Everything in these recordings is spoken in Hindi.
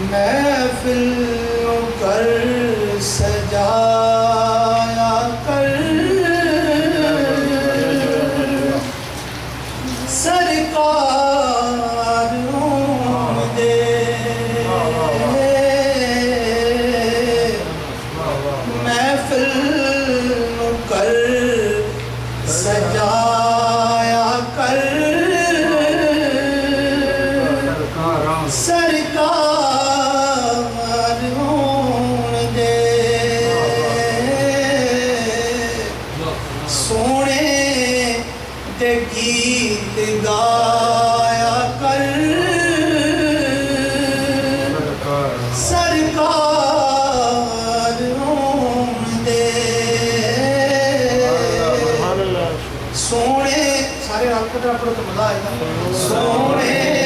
महफिल कर सजाया कर। सरकार दे महफिल कर सजा सोने दे गीत गाया कर। सरकार दे। सोने सारे तो आपको तो मज़ा आएगा। सोने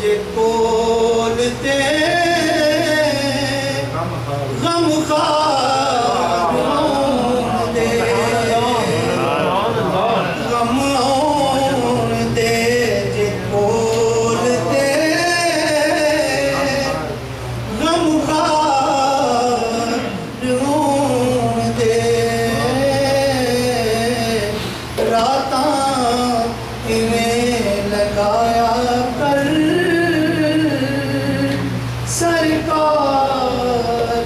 जे कोल ते God.